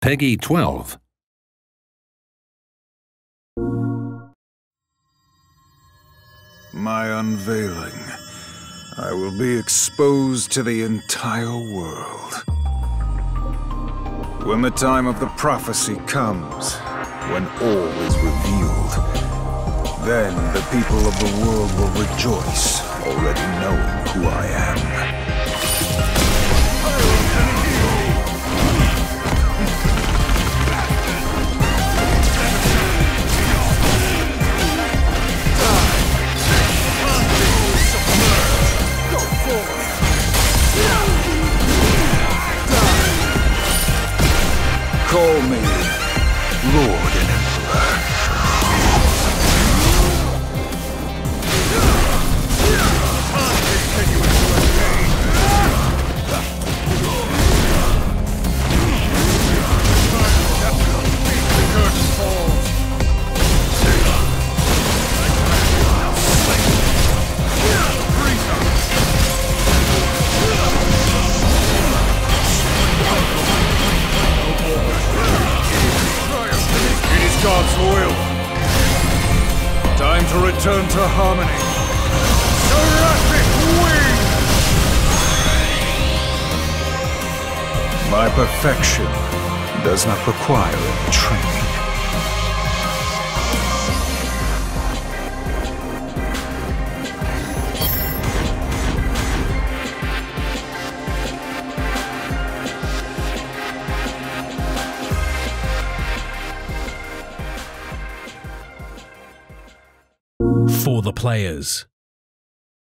Peggy 12. My unveiling. I will be exposed to the entire world. When the time of the prophecy comes, when all is revealed, then the people of the world will rejoice, already knowing who I. Call me Lord and Time to return to harmony. Seraphic wing! My perfection does not require any training. For the players.